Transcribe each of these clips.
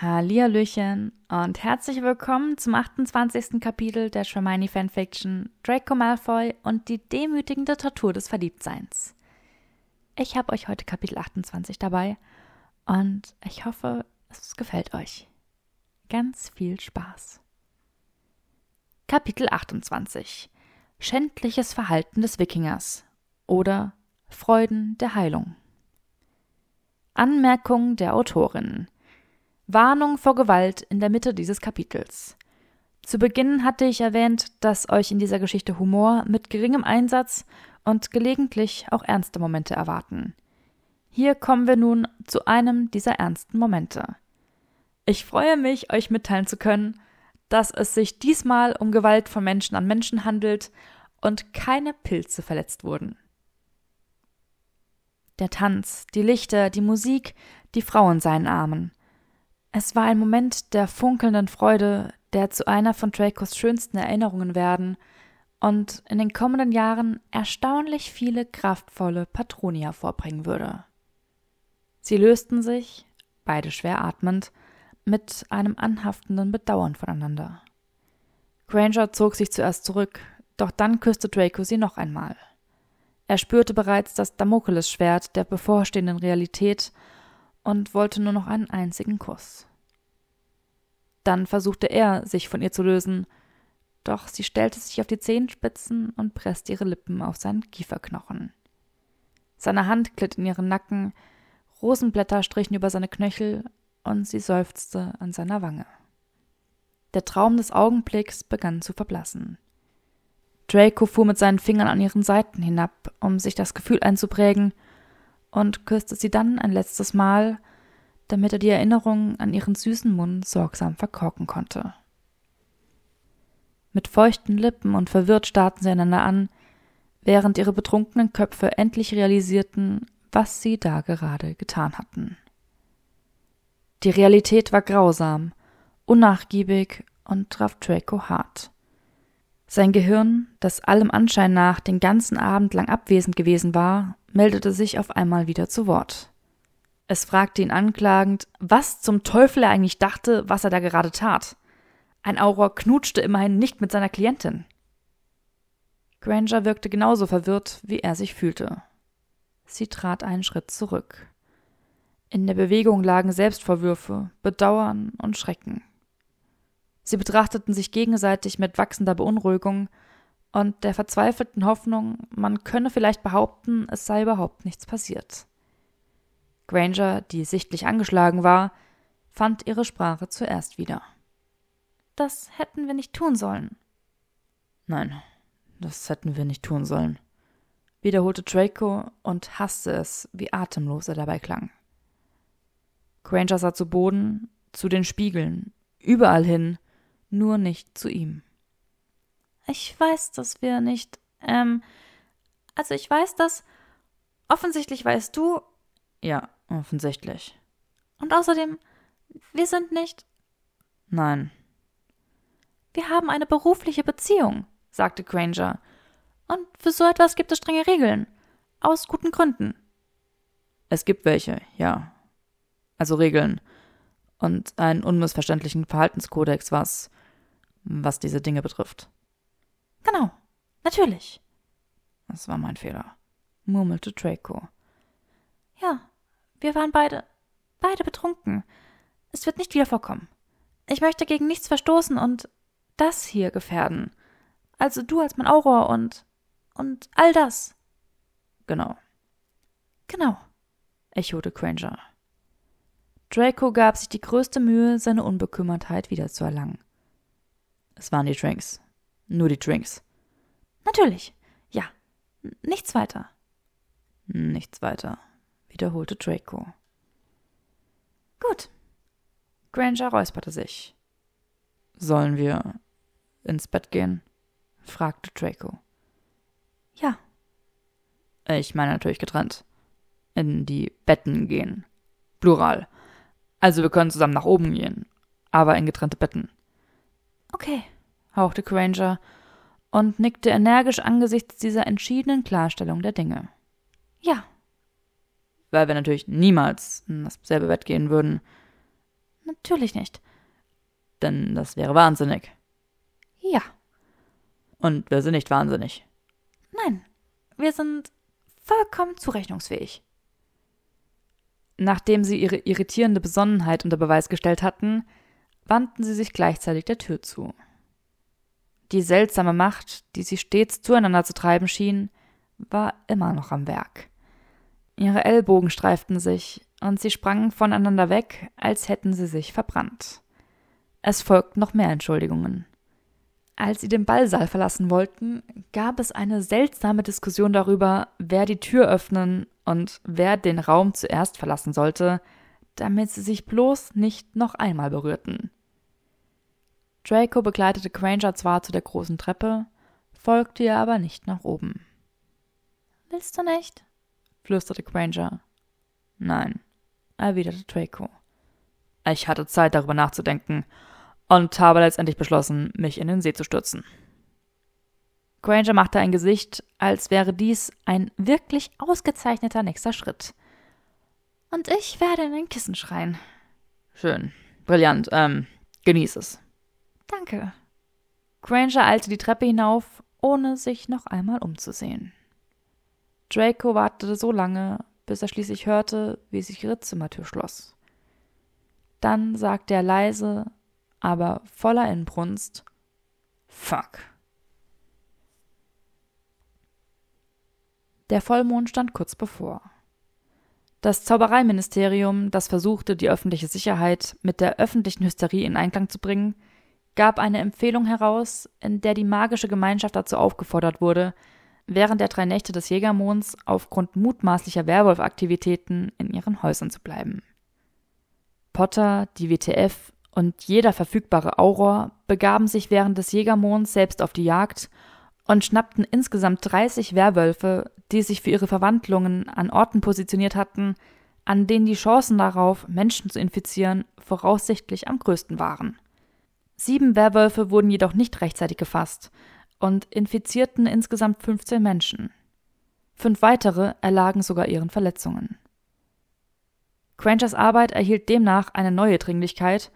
Hallihallöchen und herzlich willkommen zum 28. Kapitel der Hermione Fanfiction Draco Malfoy und die demütigende Tortur des Verliebtseins. Ich habe euch heute Kapitel 28 dabei und ich hoffe, es gefällt euch. Ganz viel Spaß. Kapitel 28 Schändliches Verhalten des Wikingers oder Freuden der Heilung. Anmerkung der Autorin Warnung vor Gewalt in der Mitte dieses Kapitels. Zu Beginn hatte ich erwähnt, dass euch in dieser Geschichte Humor mit geringem Einsatz und gelegentlich auch ernste Momente erwarten. Hier kommen wir nun zu einem dieser ernsten Momente. Ich freue mich, euch mitteilen zu können, dass es sich diesmal um Gewalt von Menschen an Menschen handelt und keine Pilze verletzt wurden. Der Tanz, die Lichter, die Musik, die Frau in seinen Armen. Es war ein Moment der funkelnden Freude, der zu einer von Dracos schönsten Erinnerungen werden und in den kommenden Jahren erstaunlich viele kraftvolle Patroni hervorbringen würde. Sie lösten sich, beide schwer atmend, mit einem anhaftenden Bedauern voneinander. Granger zog sich zuerst zurück, doch dann küsste Draco sie noch einmal. Er spürte bereits das Damokelesschwert der bevorstehenden Realität und wollte nur noch einen einzigen Kuss. Dann versuchte er, sich von ihr zu lösen, doch sie stellte sich auf die Zehenspitzen und presste ihre Lippen auf seinen Kieferknochen. Seine Hand glitt in ihren Nacken, Rosenblätter strichen über seine Knöchel und sie seufzte an seiner Wange. Der Traum des Augenblicks begann zu verblassen. Draco fuhr mit seinen Fingern an ihren Seiten hinab, um sich das Gefühl einzuprägen, und küsste sie dann ein letztes Mal, damit er die Erinnerung an ihren süßen Mund sorgsam verkorken konnte. Mit feuchten Lippen und verwirrt starrten sie einander an, während ihre betrunkenen Köpfe endlich realisierten, was sie da gerade getan hatten. Die Realität war grausam, unnachgiebig und traf Draco hart. Sein Gehirn, das allem Anschein nach den ganzen Abend lang abwesend gewesen war, meldete sich auf einmal wieder zu Wort. Es fragte ihn anklagend, was zum Teufel er eigentlich dachte, was er da gerade tat. Ein Auror knutschte immerhin nicht mit seiner Klientin. Granger wirkte genauso verwirrt, wie er sich fühlte. Sie trat einen Schritt zurück. In der Bewegung lagen Selbstvorwürfe, Bedauern und Schrecken. Sie betrachteten sich gegenseitig mit wachsender Beunruhigung und der verzweifelten Hoffnung, man könne vielleicht behaupten, es sei überhaupt nichts passiert. Granger, die sichtlich angeschlagen war, fand ihre Sprache zuerst wieder. Das hätten wir nicht tun sollen. Nein, das hätten wir nicht tun sollen, wiederholte Draco und hasste es, wie atemlos er dabei klang. Granger sah zu Boden, zu den Spiegeln, überall hin, nur nicht zu ihm. Ich weiß, dass wir nicht. Ähm. Also ich weiß, dass. Offensichtlich weißt du. Ja, offensichtlich. Und außerdem, wir sind nicht. Nein. Wir haben eine berufliche Beziehung, sagte Granger. Und für so etwas gibt es strenge Regeln. Aus guten Gründen. Es gibt welche, ja. Also Regeln. Und einen unmissverständlichen Verhaltenskodex, was, was diese Dinge betrifft. Genau, natürlich. Das war mein Fehler, murmelte Draco. Ja, wir waren beide, beide betrunken. Es wird nicht wieder vorkommen. Ich möchte gegen nichts verstoßen und das hier gefährden. Also du als mein Auror und, und all das. Genau. Genau, echote Granger. Draco gab sich die größte Mühe, seine Unbekümmertheit wiederzuerlangen. Es waren die Drinks, nur die Drinks. Natürlich. Ja. Nichts weiter. Nichts weiter, wiederholte Draco. Gut. Granger räusperte sich. Sollen wir ins Bett gehen? fragte Draco. Ja. Ich meine natürlich getrennt. In die Betten gehen. Plural. Also wir können zusammen nach oben gehen, aber in getrennte Betten. Okay, hauchte Granger und nickte energisch angesichts dieser entschiedenen Klarstellung der Dinge. Ja. Weil wir natürlich niemals in dasselbe Bett gehen würden. Natürlich nicht. Denn das wäre wahnsinnig. Ja. Und wir sind nicht wahnsinnig. Nein, wir sind vollkommen zurechnungsfähig. Nachdem sie ihre irritierende Besonnenheit unter Beweis gestellt hatten, wandten sie sich gleichzeitig der Tür zu. Die seltsame Macht, die sie stets zueinander zu treiben schien, war immer noch am Werk. Ihre Ellbogen streiften sich, und sie sprangen voneinander weg, als hätten sie sich verbrannt. Es folgten noch mehr Entschuldigungen. Als sie den Ballsaal verlassen wollten, gab es eine seltsame Diskussion darüber, wer die Tür öffnen und wer den Raum zuerst verlassen sollte, damit sie sich bloß nicht noch einmal berührten. Draco begleitete Granger zwar zu der großen Treppe, folgte ihr aber nicht nach oben. Willst du nicht? flüsterte Granger. Nein, erwiderte Draco. Ich hatte Zeit, darüber nachzudenken und habe letztendlich beschlossen, mich in den See zu stürzen. Granger machte ein Gesicht, als wäre dies ein wirklich ausgezeichneter nächster Schritt. Und ich werde in den Kissen schreien. Schön. Brillant. Ähm, genieß es. Danke. Granger eilte die Treppe hinauf, ohne sich noch einmal umzusehen. Draco wartete so lange, bis er schließlich hörte, wie sich ihre Zimmertür schloss. Dann sagte er leise, aber voller Inbrunst Fuck. Der Vollmond stand kurz bevor. Das Zaubereiministerium, das versuchte, die öffentliche Sicherheit mit der öffentlichen Hysterie in Einklang zu bringen, gab eine Empfehlung heraus, in der die magische Gemeinschaft dazu aufgefordert wurde, während der drei Nächte des Jägermonds aufgrund mutmaßlicher Werwolf-Aktivitäten in ihren Häusern zu bleiben. Potter, die WTF und jeder verfügbare Auror begaben sich während des Jägermonds selbst auf die Jagd und schnappten insgesamt 30 Werwölfe, die sich für ihre Verwandlungen an Orten positioniert hatten, an denen die Chancen darauf, Menschen zu infizieren, voraussichtlich am größten waren. Sieben Werwölfe wurden jedoch nicht rechtzeitig gefasst und infizierten insgesamt 15 Menschen. Fünf weitere erlagen sogar ihren Verletzungen. Grangers Arbeit erhielt demnach eine neue Dringlichkeit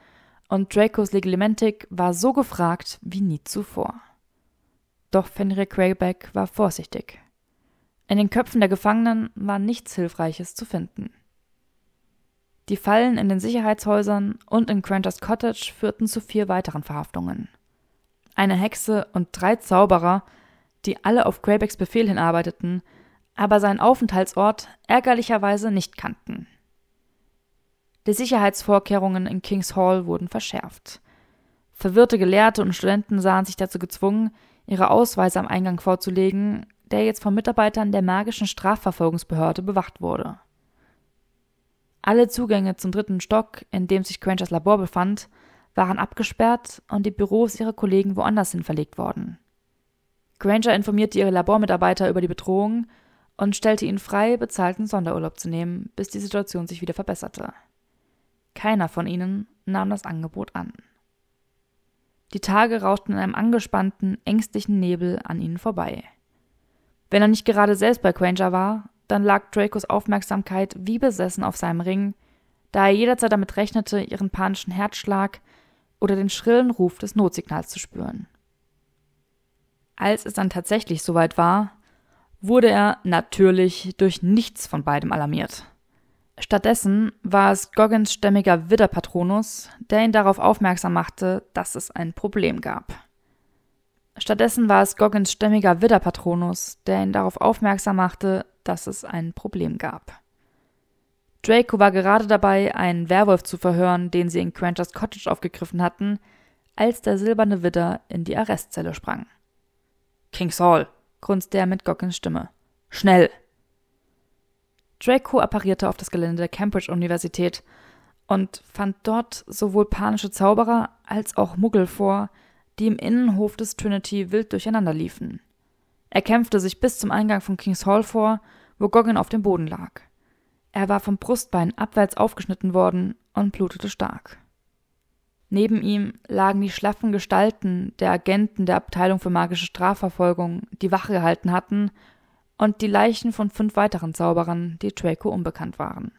und Dracos Legilimentik war so gefragt wie nie zuvor. Doch Fenrir Greyback war vorsichtig. In den Köpfen der Gefangenen war nichts Hilfreiches zu finden. Die Fallen in den Sicherheitshäusern und in Granters Cottage führten zu vier weiteren Verhaftungen. Eine Hexe und drei Zauberer, die alle auf Greybacks Befehl hinarbeiteten, aber seinen Aufenthaltsort ärgerlicherweise nicht kannten. Die Sicherheitsvorkehrungen in King's Hall wurden verschärft. Verwirrte Gelehrte und Studenten sahen sich dazu gezwungen, ihre Ausweise am Eingang vorzulegen, der jetzt von Mitarbeitern der magischen Strafverfolgungsbehörde bewacht wurde. Alle Zugänge zum dritten Stock, in dem sich Grangers Labor befand, waren abgesperrt und die Büros ihrer Kollegen woanders hin verlegt worden. Granger informierte ihre Labormitarbeiter über die Bedrohung und stellte ihnen frei, bezahlten Sonderurlaub zu nehmen, bis die Situation sich wieder verbesserte. Keiner von ihnen nahm das Angebot an. Die Tage rauschten in einem angespannten, ängstlichen Nebel an ihnen vorbei. Wenn er nicht gerade selbst bei Granger war, dann lag Dracos Aufmerksamkeit wie besessen auf seinem Ring, da er jederzeit damit rechnete, ihren panischen Herzschlag oder den schrillen Ruf des Notsignals zu spüren. Als es dann tatsächlich soweit war, wurde er natürlich durch nichts von beidem alarmiert. Stattdessen war es Goggins stämmiger Widderpatronus, der ihn darauf aufmerksam machte, dass es ein Problem gab. Stattdessen war es Goggins stämmiger Widderpatronus, der ihn darauf aufmerksam machte, dass es ein Problem gab. Draco war gerade dabei, einen Werwolf zu verhören, den sie in Cranters Cottage aufgegriffen hatten, als der silberne Widder in die Arrestzelle sprang. King's Hall, grunzte er mit Goggins Stimme. Schnell! Draco apparierte auf das Gelände der Cambridge-Universität und fand dort sowohl panische Zauberer als auch Muggel vor, die im Innenhof des Trinity wild durcheinander liefen. Er kämpfte sich bis zum Eingang von King's Hall vor, wo Goggin auf dem Boden lag. Er war vom Brustbein abwärts aufgeschnitten worden und blutete stark. Neben ihm lagen die schlaffen Gestalten der Agenten der Abteilung für magische Strafverfolgung, die Wache gehalten hatten und die Leichen von fünf weiteren Zauberern, die Draco unbekannt waren.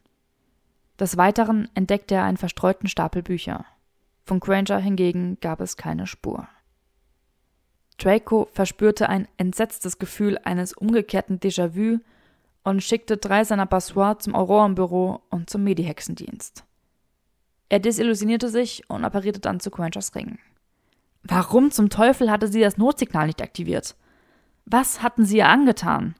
Des Weiteren entdeckte er einen verstreuten Stapel Bücher. Von Granger hingegen gab es keine Spur. Draco verspürte ein entsetztes Gefühl eines umgekehrten Déjà-vu und schickte drei seiner Passoir zum Aurorenbüro und zum Medihexendienst. Er desillusionierte sich und apparierte dann zu Grangers Ring. Warum zum Teufel hatte sie das Notsignal nicht aktiviert? Was hatten sie ihr angetan?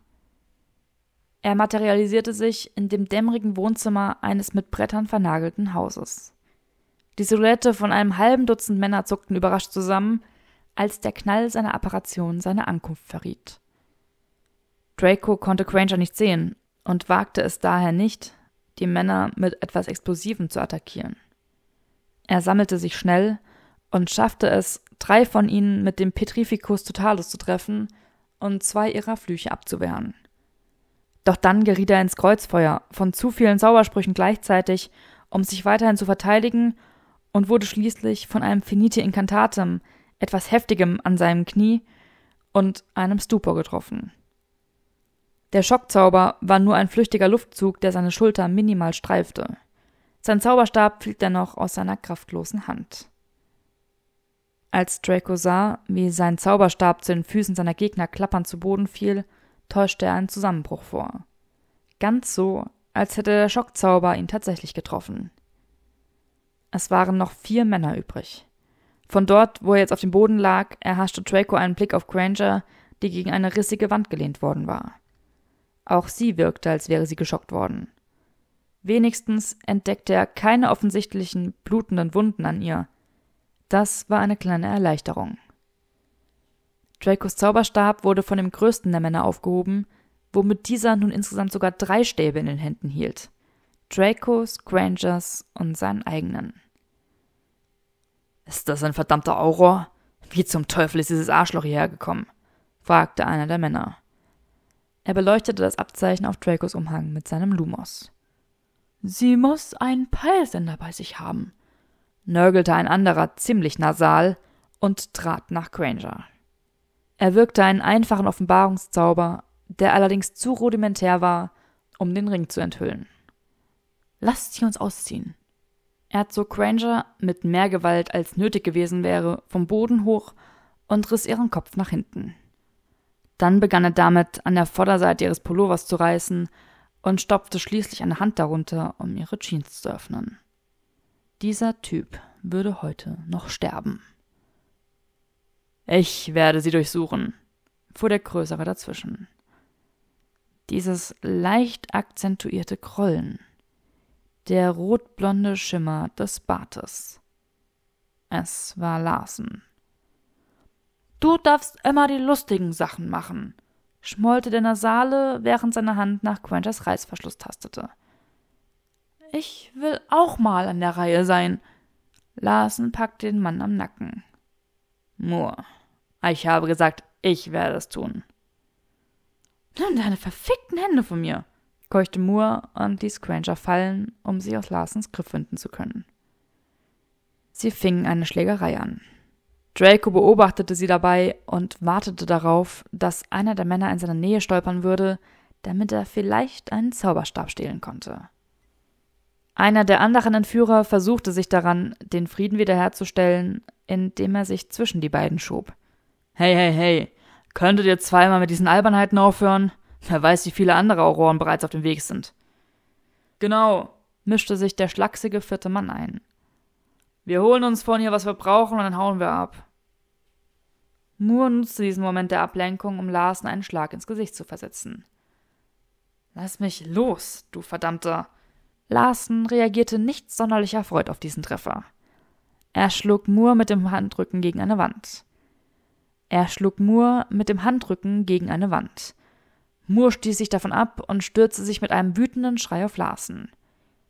Er materialisierte sich in dem dämmerigen Wohnzimmer eines mit Brettern vernagelten Hauses. Die Silhouette von einem halben Dutzend Männer zuckten überrascht zusammen, als der Knall seiner Apparation seine Ankunft verriet. Draco konnte Granger nicht sehen und wagte es daher nicht, die Männer mit etwas Explosivem zu attackieren. Er sammelte sich schnell und schaffte es, drei von ihnen mit dem Petrificus Totalus zu treffen und zwei ihrer Flüche abzuwehren. Doch dann geriet er ins Kreuzfeuer von zu vielen Zaubersprüchen gleichzeitig, um sich weiterhin zu verteidigen, und wurde schließlich von einem Finite Incantatem, etwas Heftigem an seinem Knie und einem Stupor getroffen. Der Schockzauber war nur ein flüchtiger Luftzug, der seine Schulter minimal streifte. Sein Zauberstab fiel dennoch aus seiner kraftlosen Hand. Als Draco sah, wie sein Zauberstab zu den Füßen seiner Gegner klappernd zu Boden fiel, täuschte er einen Zusammenbruch vor. Ganz so, als hätte der Schockzauber ihn tatsächlich getroffen. Es waren noch vier Männer übrig. Von dort, wo er jetzt auf dem Boden lag, erhaschte Draco einen Blick auf Granger, die gegen eine rissige Wand gelehnt worden war. Auch sie wirkte, als wäre sie geschockt worden. Wenigstens entdeckte er keine offensichtlichen blutenden Wunden an ihr, das war eine kleine Erleichterung. Dracos Zauberstab wurde von dem größten der Männer aufgehoben, womit dieser nun insgesamt sogar drei Stäbe in den Händen hielt. Dracos, Grangers und seinen eigenen. Ist das ein verdammter Auror? Wie zum Teufel ist dieses Arschloch hierher gekommen? fragte einer der Männer. Er beleuchtete das Abzeichen auf Dracos Umhang mit seinem Lumos. Sie muss einen Peilsender bei sich haben, nörgelte ein anderer ziemlich nasal und trat nach Granger. Er wirkte einen einfachen Offenbarungszauber, der allerdings zu rudimentär war, um den Ring zu enthüllen. Lasst sie uns ausziehen. Er zog Granger mit mehr Gewalt als nötig gewesen wäre vom Boden hoch und riss ihren Kopf nach hinten. Dann begann er damit, an der Vorderseite ihres Pullovers zu reißen und stopfte schließlich eine Hand darunter, um ihre Jeans zu öffnen. Dieser Typ würde heute noch sterben. Ich werde sie durchsuchen, fuhr der Größere dazwischen. Dieses leicht akzentuierte Krollen, der rotblonde Schimmer des Bartes. Es war Larsen. Du darfst immer die lustigen Sachen machen, schmollte der Nasale, während seine Hand nach Quenters Reißverschluss tastete. Ich will auch mal an der Reihe sein. Larsen packte den Mann am Nacken. Moore, ich habe gesagt, ich werde es tun. Nimm deine verfickten Hände von mir, keuchte Moore und ließ Granger fallen, um sie aus Larsens Griff finden zu können. Sie fingen eine Schlägerei an. Draco beobachtete sie dabei und wartete darauf, dass einer der Männer in seiner Nähe stolpern würde, damit er vielleicht einen Zauberstab stehlen konnte. Einer der anderen Entführer versuchte sich daran, den Frieden wiederherzustellen, indem er sich zwischen die beiden schob. Hey, hey, hey, könntet ihr zweimal mit diesen Albernheiten aufhören? Wer weiß, wie viele andere Auroren bereits auf dem Weg sind. Genau, mischte sich der schlachsige vierte Mann ein. Wir holen uns von hier, was wir brauchen, und dann hauen wir ab. Moore nutzte diesen Moment der Ablenkung, um Larsen einen Schlag ins Gesicht zu versetzen. Lass mich los, du verdammter, Larsen reagierte nicht sonderlich erfreut auf diesen Treffer. Er schlug Moore mit dem Handrücken gegen eine Wand. Er schlug Moore mit dem Handrücken gegen eine Wand. Moore stieß sich davon ab und stürzte sich mit einem wütenden Schrei auf Larsen.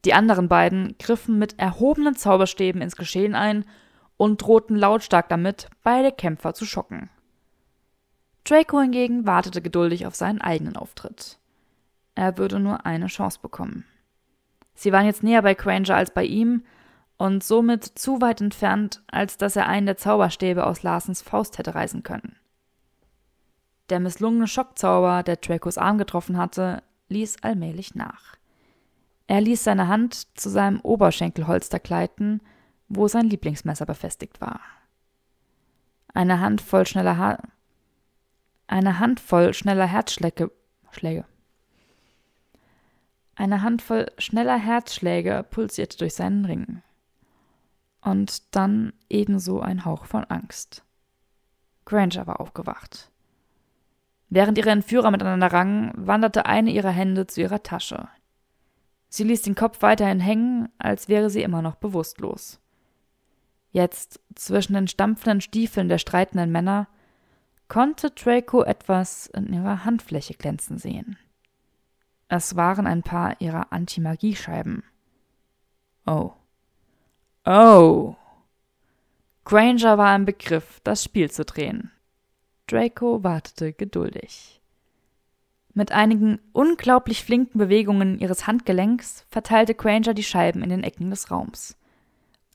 Die anderen beiden griffen mit erhobenen Zauberstäben ins Geschehen ein und drohten lautstark damit, beide Kämpfer zu schocken. Draco hingegen wartete geduldig auf seinen eigenen Auftritt. Er würde nur eine Chance bekommen. Sie waren jetzt näher bei Granger als bei ihm und somit zu weit entfernt, als dass er einen der Zauberstäbe aus Larsens Faust hätte reißen können. Der misslungene Schockzauber, der Dracos Arm getroffen hatte, ließ allmählich nach. Er ließ seine Hand zu seinem Oberschenkelholster gleiten, wo sein Lieblingsmesser befestigt war. Eine Handvoll schneller ha eine Handvoll schneller Herzschläge Schläge. Eine Handvoll schneller Herzschläge pulsierte durch seinen Ring. Und dann ebenso ein Hauch von Angst. Granger war aufgewacht. Während ihre Entführer miteinander rangen, wanderte eine ihrer Hände zu ihrer Tasche. Sie ließ den Kopf weiterhin hängen, als wäre sie immer noch bewusstlos. Jetzt, zwischen den stampfenden Stiefeln der streitenden Männer, konnte Draco etwas in ihrer Handfläche glänzen sehen. Es waren ein paar ihrer Anti-Magie-Scheiben. Oh. Oh. Granger war im Begriff, das Spiel zu drehen. Draco wartete geduldig. Mit einigen unglaublich flinken Bewegungen ihres Handgelenks verteilte Granger die Scheiben in den Ecken des Raums.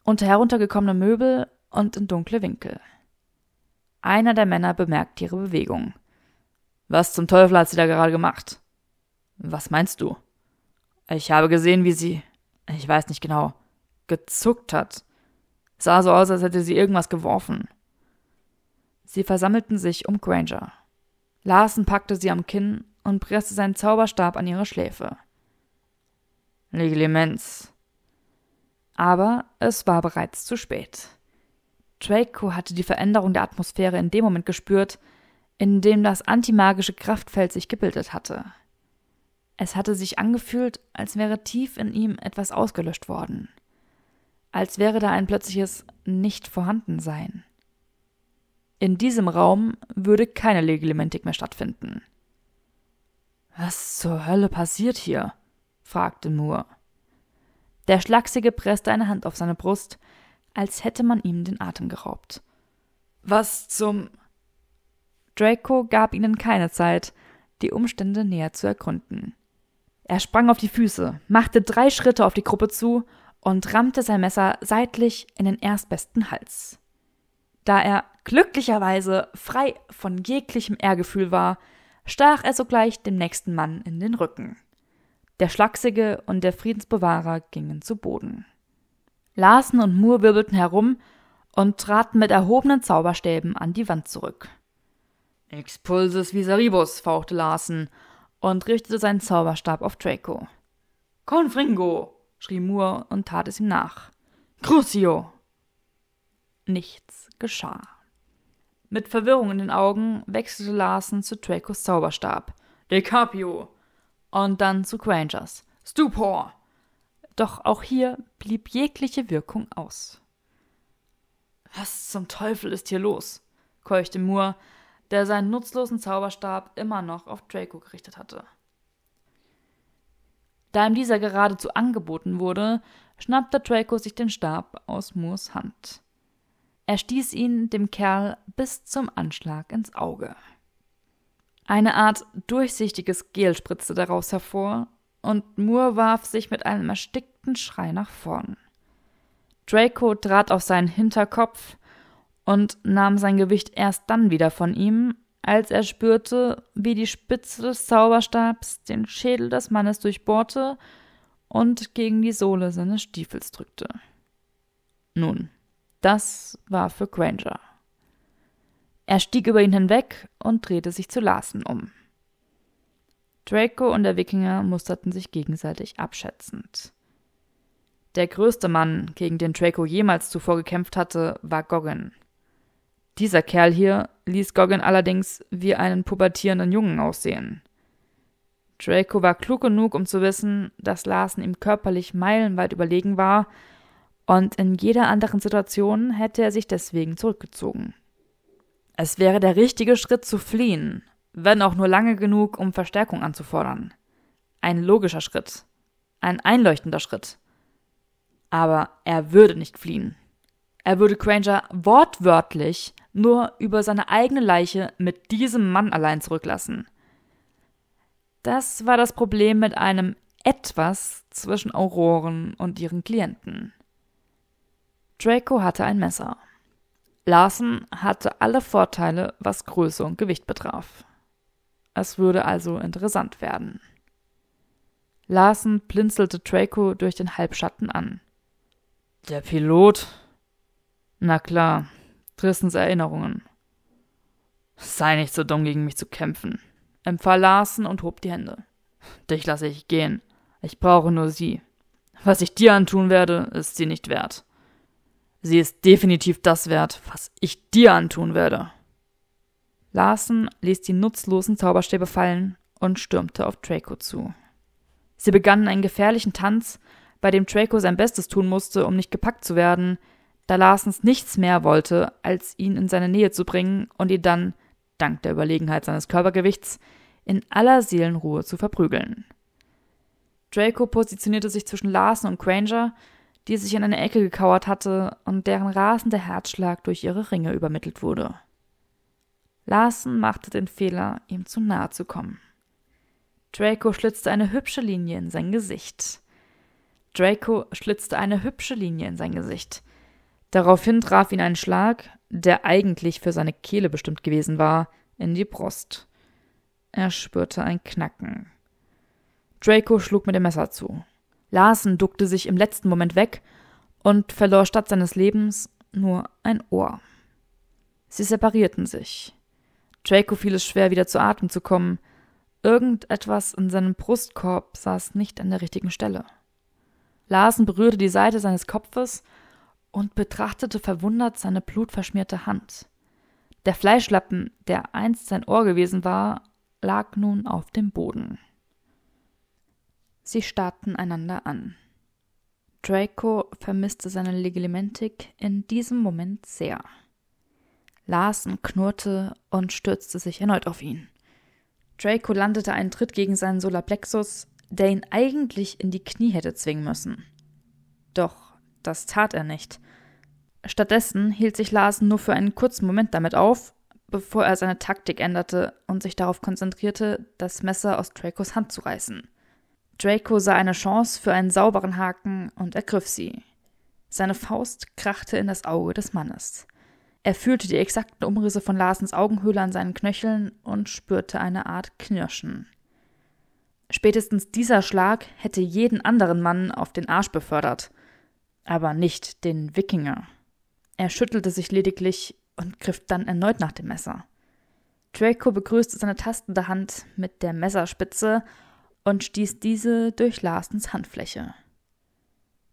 Unter heruntergekommene Möbel und in dunkle Winkel. Einer der Männer bemerkte ihre Bewegung. Was zum Teufel hat sie da gerade gemacht? Was meinst du? Ich habe gesehen, wie sie, ich weiß nicht genau, gezuckt hat. Sah so aus, als hätte sie irgendwas geworfen. Sie versammelten sich um Granger. Larsen packte sie am Kinn und presste seinen Zauberstab an ihre Schläfe. Legilimens. Aber es war bereits zu spät. Draco hatte die Veränderung der Atmosphäre in dem Moment gespürt, in dem das antimagische Kraftfeld sich gebildet hatte. Es hatte sich angefühlt, als wäre tief in ihm etwas ausgelöscht worden. Als wäre da ein plötzliches Nicht-Vorhandensein. In diesem Raum würde keine Legilimentik mehr stattfinden. Was zur Hölle passiert hier? fragte Moore. Der Schlachsige presste eine Hand auf seine Brust, als hätte man ihm den Atem geraubt. Was zum. Draco gab ihnen keine Zeit, die Umstände näher zu ergründen. Er sprang auf die Füße, machte drei Schritte auf die Gruppe zu und rammte sein Messer seitlich in den erstbesten Hals. Da er glücklicherweise frei von jeglichem Ehrgefühl war, stach er sogleich dem nächsten Mann in den Rücken. Der Schlachsige und der Friedensbewahrer gingen zu Boden. Larsen und Moore wirbelten herum und traten mit erhobenen Zauberstäben an die Wand zurück. Expulsus visaribus, fauchte Larsen und richtete seinen Zauberstab auf Draco. Confringo, schrie Moore und tat es ihm nach. Crucio! Nichts geschah. Mit Verwirrung in den Augen wechselte Larsen zu Dracos Zauberstab. Decapio! Und dann zu Grangers. Stupor! Doch auch hier blieb jegliche Wirkung aus. Was zum Teufel ist hier los? keuchte Moore, der seinen nutzlosen Zauberstab immer noch auf Draco gerichtet hatte. Da ihm dieser geradezu angeboten wurde, schnappte Draco sich den Stab aus Moores Hand. Er stieß ihn dem Kerl bis zum Anschlag ins Auge. Eine Art durchsichtiges Gel spritzte daraus hervor, und Moore warf sich mit einem erstickten Schrei nach vorn. Draco trat auf seinen Hinterkopf und nahm sein Gewicht erst dann wieder von ihm, als er spürte, wie die Spitze des Zauberstabs den Schädel des Mannes durchbohrte und gegen die Sohle seines Stiefels drückte. Nun, das war für Granger. Er stieg über ihn hinweg und drehte sich zu Larsen um. Draco und der Wikinger musterten sich gegenseitig abschätzend. Der größte Mann, gegen den Draco jemals zuvor gekämpft hatte, war Goggin. Dieser Kerl hier ließ Goggin allerdings wie einen pubertierenden Jungen aussehen. Draco war klug genug, um zu wissen, dass Larsen ihm körperlich meilenweit überlegen war und in jeder anderen Situation hätte er sich deswegen zurückgezogen. Es wäre der richtige Schritt zu fliehen, wenn auch nur lange genug, um Verstärkung anzufordern. Ein logischer Schritt, ein einleuchtender Schritt. Aber er würde nicht fliehen. Er würde Granger wortwörtlich nur über seine eigene Leiche mit diesem Mann allein zurücklassen. Das war das Problem mit einem etwas zwischen Auroren und ihren Klienten. Draco hatte ein Messer. Larsen hatte alle Vorteile, was Größe und Gewicht betraf. Es würde also interessant werden. Larsen blinzelte Draco durch den Halbschatten an. Der Pilot? Na klar, Tristens Erinnerungen. Sei nicht so dumm, gegen mich zu kämpfen, empfahl Larsen und hob die Hände. Dich lasse ich gehen. Ich brauche nur sie. Was ich dir antun werde, ist sie nicht wert. Sie ist definitiv das wert, was ich dir antun werde. Larsen ließ die nutzlosen Zauberstäbe fallen und stürmte auf Draco zu. Sie begannen einen gefährlichen Tanz, bei dem Draco sein Bestes tun musste, um nicht gepackt zu werden, da Larsens nichts mehr wollte, als ihn in seine Nähe zu bringen und ihn dann, dank der Überlegenheit seines Körpergewichts, in aller Seelenruhe zu verprügeln. Draco positionierte sich zwischen Larsen und Granger, die sich in eine Ecke gekauert hatte und deren rasender Herzschlag durch ihre Ringe übermittelt wurde. Larsen machte den Fehler, ihm zu nahe zu kommen. Draco schlitzte eine hübsche Linie in sein Gesicht. Draco schlitzte eine hübsche Linie in sein Gesicht. Daraufhin traf ihn ein Schlag, der eigentlich für seine Kehle bestimmt gewesen war, in die Brust. Er spürte ein Knacken. Draco schlug mit dem Messer zu. Larsen duckte sich im letzten Moment weg und verlor statt seines Lebens nur ein Ohr. Sie separierten sich. Draco fiel es schwer, wieder zu Atem zu kommen. Irgendetwas in seinem Brustkorb saß nicht an der richtigen Stelle. Larsen berührte die Seite seines Kopfes und betrachtete verwundert seine blutverschmierte Hand. Der Fleischlappen, der einst sein Ohr gewesen war, lag nun auf dem Boden. Sie starrten einander an. Draco vermisste seine Legilimentik in diesem Moment sehr. Larsen knurrte und stürzte sich erneut auf ihn. Draco landete einen Tritt gegen seinen Solarplexus, der ihn eigentlich in die Knie hätte zwingen müssen. Doch das tat er nicht. Stattdessen hielt sich Larsen nur für einen kurzen Moment damit auf, bevor er seine Taktik änderte und sich darauf konzentrierte, das Messer aus Dracos Hand zu reißen. Draco sah eine Chance für einen sauberen Haken und ergriff sie. Seine Faust krachte in das Auge des Mannes. Er fühlte die exakten Umrisse von Larsens Augenhöhle an seinen Knöcheln und spürte eine Art Knirschen. Spätestens dieser Schlag hätte jeden anderen Mann auf den Arsch befördert, aber nicht den Wikinger. Er schüttelte sich lediglich und griff dann erneut nach dem Messer. Draco begrüßte seine tastende Hand mit der Messerspitze und stieß diese durch Larsens Handfläche.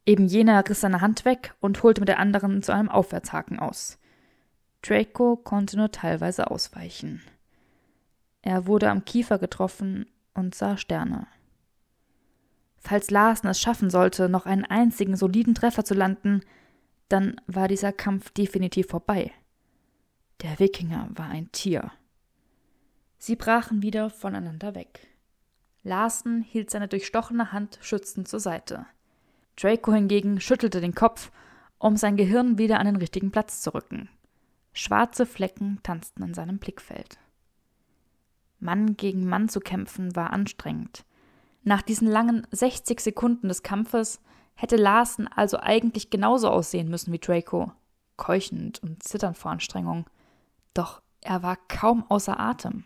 Eben jener riss seine Hand weg und holte mit der anderen zu einem Aufwärtshaken aus. Draco konnte nur teilweise ausweichen. Er wurde am Kiefer getroffen und sah Sterne. Falls Larsen es schaffen sollte, noch einen einzigen soliden Treffer zu landen, dann war dieser Kampf definitiv vorbei. Der Wikinger war ein Tier. Sie brachen wieder voneinander weg. Larsen hielt seine durchstochene Hand schützend zur Seite. Draco hingegen schüttelte den Kopf, um sein Gehirn wieder an den richtigen Platz zu rücken. Schwarze Flecken tanzten in seinem Blickfeld. Mann gegen Mann zu kämpfen war anstrengend. Nach diesen langen 60 Sekunden des Kampfes hätte Larsen also eigentlich genauso aussehen müssen wie Draco, keuchend und zitternd vor Anstrengung. Doch er war kaum außer Atem.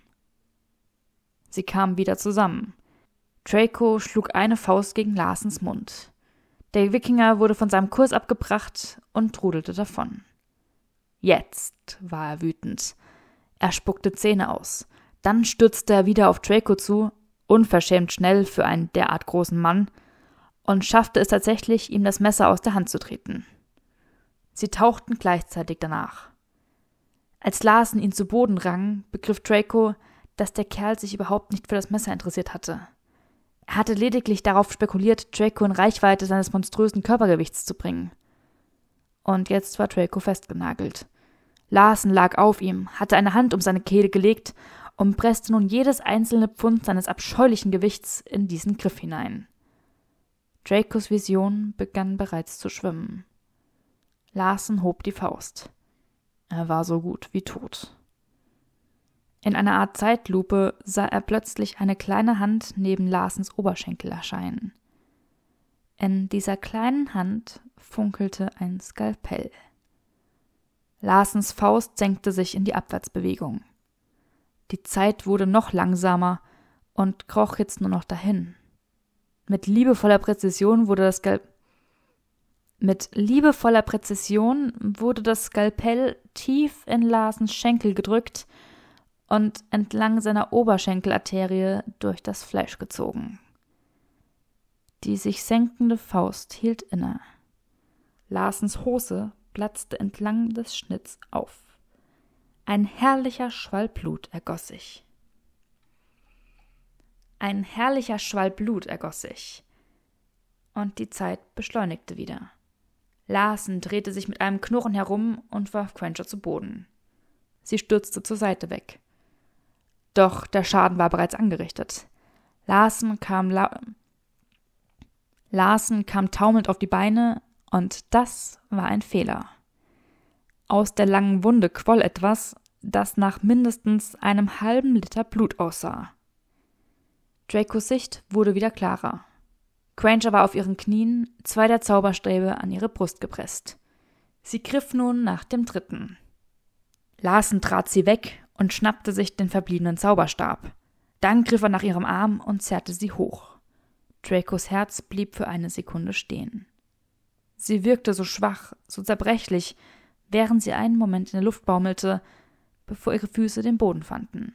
Sie kamen wieder zusammen. Draco schlug eine Faust gegen Larsens Mund. Der Wikinger wurde von seinem Kurs abgebracht und trudelte davon. Jetzt war er wütend. Er spuckte Zähne aus. Dann stürzte er wieder auf Draco zu, unverschämt schnell für einen derart großen Mann, und schaffte es tatsächlich, ihm das Messer aus der Hand zu treten. Sie tauchten gleichzeitig danach. Als Larsen ihn zu Boden rang, begriff Draco, dass der Kerl sich überhaupt nicht für das Messer interessiert hatte. Er hatte lediglich darauf spekuliert, Draco in Reichweite seines monströsen Körpergewichts zu bringen. Und jetzt war Draco festgenagelt. Larsen lag auf ihm, hatte eine Hand um seine Kehle gelegt und presste nun jedes einzelne Pfund seines abscheulichen Gewichts in diesen Griff hinein. Dracos Vision begann bereits zu schwimmen. Larsen hob die Faust. Er war so gut wie tot. In einer Art Zeitlupe sah er plötzlich eine kleine Hand neben Larsens Oberschenkel erscheinen. In dieser kleinen Hand funkelte ein Skalpell. Larsens Faust senkte sich in die Abwärtsbewegung. Die Zeit wurde noch langsamer und kroch jetzt nur noch dahin. Mit liebevoller Präzision wurde das Skalpell mit liebevoller Präzision wurde das Skalpell tief in Larsens Schenkel gedrückt und entlang seiner Oberschenkelarterie durch das Fleisch gezogen. Die sich senkende Faust hielt inne. Larsens Hose platzte entlang des Schnitts auf. Ein herrlicher Schwall Blut ergoss sich. Ein herrlicher Schwall Blut ergoss sich. Und die Zeit beschleunigte wieder. Larsen drehte sich mit einem Knurren herum und warf Quencher zu Boden. Sie stürzte zur Seite weg. Doch der Schaden war bereits angerichtet. Larsen kam, la Larsen kam taumelnd auf die Beine, und das war ein Fehler. Aus der langen Wunde quoll etwas, das nach mindestens einem halben Liter Blut aussah. Dracos Sicht wurde wieder klarer. Granger war auf ihren Knien, zwei der Zauberstäbe an ihre Brust gepresst. Sie griff nun nach dem dritten. Larsen trat sie weg und schnappte sich den verbliebenen Zauberstab. Dann griff er nach ihrem Arm und zerrte sie hoch. Dracos Herz blieb für eine Sekunde stehen. Sie wirkte so schwach, so zerbrechlich, während sie einen Moment in der Luft baumelte, bevor ihre Füße den Boden fanden.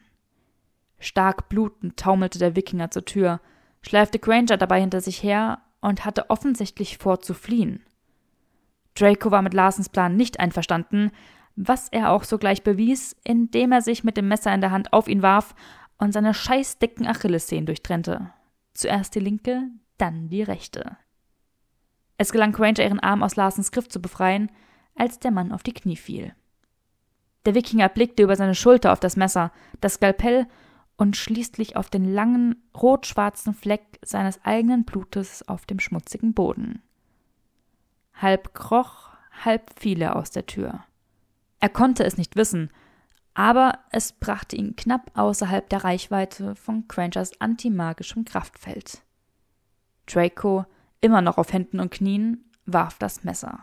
Stark blutend taumelte der Wikinger zur Tür, schleifte Granger dabei hinter sich her und hatte offensichtlich vor zu fliehen. Draco war mit Larsens Plan nicht einverstanden, was er auch sogleich bewies, indem er sich mit dem Messer in der Hand auf ihn warf und seine scheißdicken Achillessehnen durchtrennte. Zuerst die linke, dann die rechte. Es gelang Granger, ihren Arm aus Larsens Griff zu befreien, als der Mann auf die Knie fiel. Der Wikinger blickte über seine Schulter auf das Messer, das Skalpell und schließlich auf den langen, rot-schwarzen Fleck seines eigenen Blutes auf dem schmutzigen Boden. Halb kroch, halb fiel er aus der Tür. Er konnte es nicht wissen, aber es brachte ihn knapp außerhalb der Reichweite von Crangers antimagischem Kraftfeld. Draco, immer noch auf Händen und Knien, warf das Messer.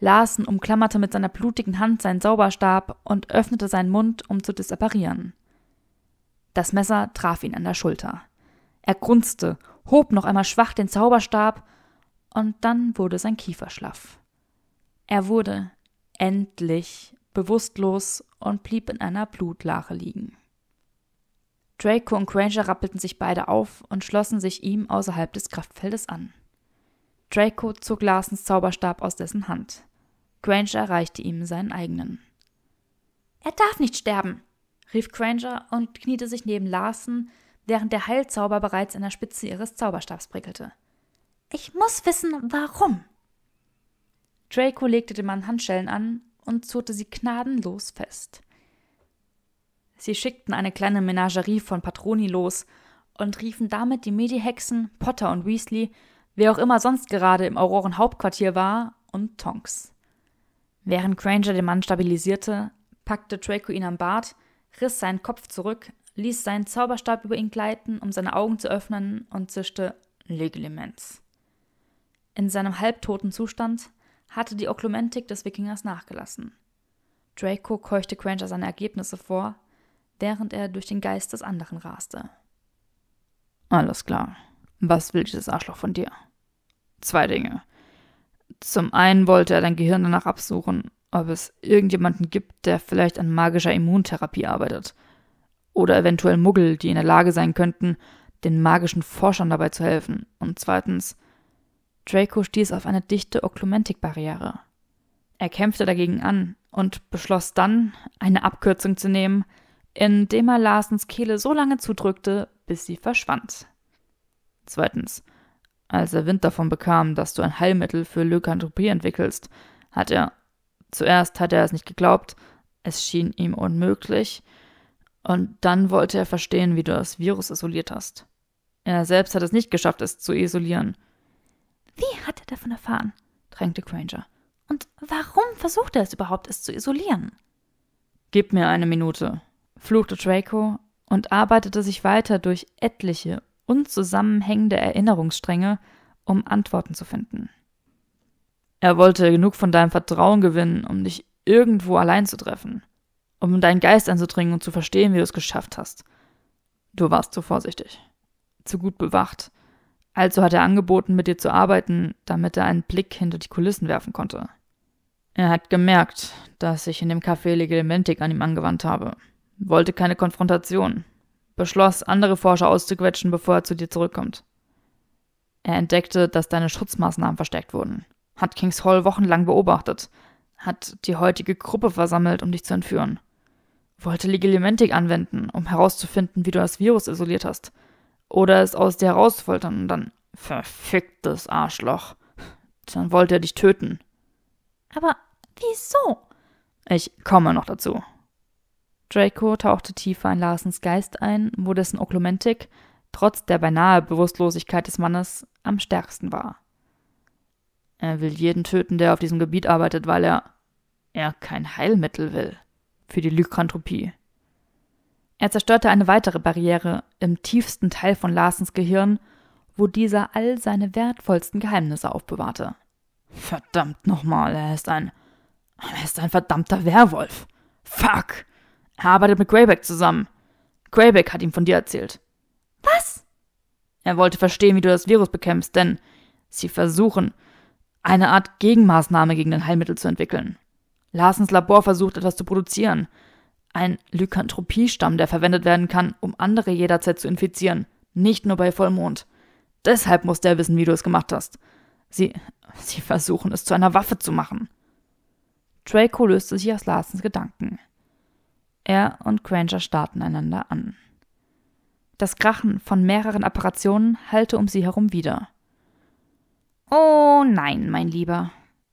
Larsen umklammerte mit seiner blutigen Hand seinen Zauberstab und öffnete seinen Mund, um zu disapparieren. Das Messer traf ihn an der Schulter. Er grunzte, hob noch einmal schwach den Zauberstab, und dann wurde sein Kiefer schlaff. Er wurde endlich bewusstlos und blieb in einer Blutlache liegen. Draco und Granger rappelten sich beide auf und schlossen sich ihm außerhalb des Kraftfeldes an. Draco zog Larsens Zauberstab aus dessen Hand. Granger reichte ihm seinen eigenen. Er darf nicht sterben, rief Granger und kniete sich neben Larsen, während der Heilzauber bereits an der Spitze ihres Zauberstabs prickelte. Ich muss wissen, warum. Draco legte dem Mann Handschellen an und zurte sie gnadenlos fest. Sie schickten eine kleine Menagerie von Patroni los und riefen damit die Medihexen, Potter und Weasley, wer auch immer sonst gerade im Auroren-Hauptquartier war, und Tonks. Während Granger den Mann stabilisierte, packte Draco ihn am Bart riss seinen Kopf zurück, ließ seinen Zauberstab über ihn gleiten, um seine Augen zu öffnen und zischte Legilimens. In seinem halbtoten Zustand hatte die Oklumentik des Wikingers nachgelassen. Draco keuchte Granger seine Ergebnisse vor, während er durch den Geist des anderen raste. Alles klar. Was will dieses Arschloch von dir? Zwei Dinge. Zum einen wollte er dein Gehirn danach absuchen, ob es irgendjemanden gibt, der vielleicht an magischer Immuntherapie arbeitet. Oder eventuell Muggel, die in der Lage sein könnten, den magischen Forschern dabei zu helfen. Und zweitens, Draco stieß auf eine dichte Oklumentik-Barriere. Er kämpfte dagegen an und beschloss dann, eine Abkürzung zu nehmen, indem er Larsens Kehle so lange zudrückte, bis sie verschwand. Zweitens, als er Wind davon bekam, dass du ein Heilmittel für Leukanthropie entwickelst, hat er Zuerst hatte er es nicht geglaubt, es schien ihm unmöglich, und dann wollte er verstehen, wie du das Virus isoliert hast. Er selbst hat es nicht geschafft, es zu isolieren. Wie hat er davon erfahren? drängte Granger. Und warum versucht er es überhaupt, es zu isolieren? Gib mir eine Minute, fluchte Draco und arbeitete sich weiter durch etliche unzusammenhängende Erinnerungsstränge, um Antworten zu finden. Er wollte genug von deinem Vertrauen gewinnen, um dich irgendwo allein zu treffen, um in deinen Geist einzudringen und zu verstehen, wie du es geschafft hast. Du warst zu vorsichtig, zu gut bewacht, Also hat er angeboten, mit dir zu arbeiten, damit er einen Blick hinter die Kulissen werfen konnte. Er hat gemerkt, dass ich in dem Café Legelementik an ihm angewandt habe, wollte keine Konfrontation, beschloss, andere Forscher auszuquetschen, bevor er zu dir zurückkommt. Er entdeckte, dass deine Schutzmaßnahmen verstärkt wurden, hat Kings Hall wochenlang beobachtet, hat die heutige Gruppe versammelt, um dich zu entführen, wollte Legelementik anwenden, um herauszufinden, wie du das Virus isoliert hast, oder es aus dir herausfoltern und dann verficktes Arschloch. Dann wollte er dich töten. Aber wieso? Ich komme noch dazu. Draco tauchte tiefer in Larsens Geist ein, wo dessen Oklumentik, trotz der beinahe Bewusstlosigkeit des Mannes, am stärksten war. Er will jeden töten, der auf diesem Gebiet arbeitet, weil er er kein Heilmittel will für die Lykanthropie. Er zerstörte eine weitere Barriere im tiefsten Teil von Larsens Gehirn, wo dieser all seine wertvollsten Geheimnisse aufbewahrte. Verdammt nochmal, er ist ein. Er ist ein verdammter Werwolf. Fuck! Er arbeitet mit Greyback zusammen. Greyback hat ihm von dir erzählt. Was? Er wollte verstehen, wie du das Virus bekämpfst, denn sie versuchen, eine Art Gegenmaßnahme gegen ein Heilmittel zu entwickeln. Larsens Labor versucht etwas zu produzieren. Ein Lykanthropiestamm, der verwendet werden kann, um andere jederzeit zu infizieren. Nicht nur bei Vollmond. Deshalb musste er wissen, wie du es gemacht hast. Sie, sie versuchen es zu einer Waffe zu machen. Draco löste sich aus Larsens Gedanken. Er und Granger starrten einander an. Das Krachen von mehreren Apparationen hallte um sie herum wieder. Oh nein, mein Lieber,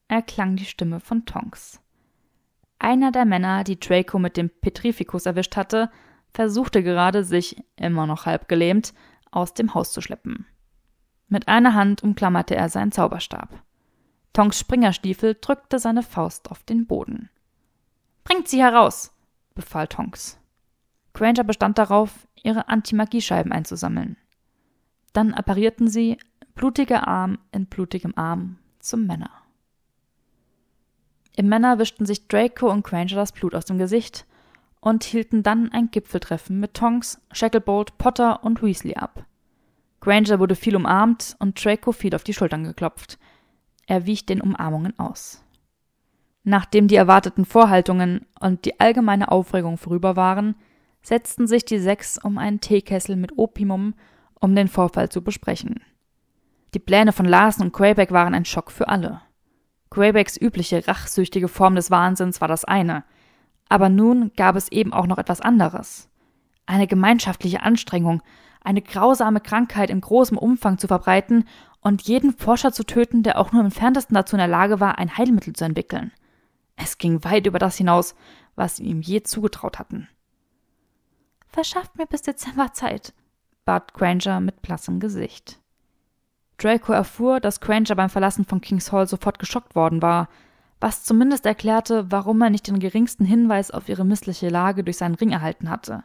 erklang die Stimme von Tonks. Einer der Männer, die Draco mit dem Petrificus erwischt hatte, versuchte gerade, sich, immer noch halb gelähmt, aus dem Haus zu schleppen. Mit einer Hand umklammerte er seinen Zauberstab. Tonks Springerstiefel drückte seine Faust auf den Boden. Bringt sie heraus, befahl Tonks. Granger bestand darauf, ihre Antimagiescheiben einzusammeln. Dann apparierten sie, blutiger Arm in blutigem Arm, zum Männer. Im Männer wischten sich Draco und Granger das Blut aus dem Gesicht und hielten dann ein Gipfeltreffen mit Tonks, Shacklebolt, Potter und Weasley ab. Granger wurde viel umarmt und Draco viel auf die Schultern geklopft. Er wich den Umarmungen aus. Nachdem die erwarteten Vorhaltungen und die allgemeine Aufregung vorüber waren, setzten sich die sechs um einen Teekessel mit Opimum, um den Vorfall zu besprechen. Die Pläne von Larsen und Quayback waren ein Schock für alle. Greybacks übliche rachsüchtige Form des Wahnsinns war das eine, aber nun gab es eben auch noch etwas anderes. Eine gemeinschaftliche Anstrengung, eine grausame Krankheit in großem Umfang zu verbreiten und jeden Forscher zu töten, der auch nur im entferntesten dazu in der Lage war, ein Heilmittel zu entwickeln. Es ging weit über das hinaus, was sie ihm je zugetraut hatten. Verschafft mir bis Dezember Zeit, bat Granger mit blassem Gesicht. Draco erfuhr, dass Granger beim Verlassen von Kings Hall sofort geschockt worden war, was zumindest erklärte, warum er nicht den geringsten Hinweis auf ihre missliche Lage durch seinen Ring erhalten hatte.